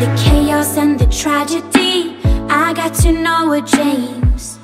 the chaos and the tragedy I got to know a James.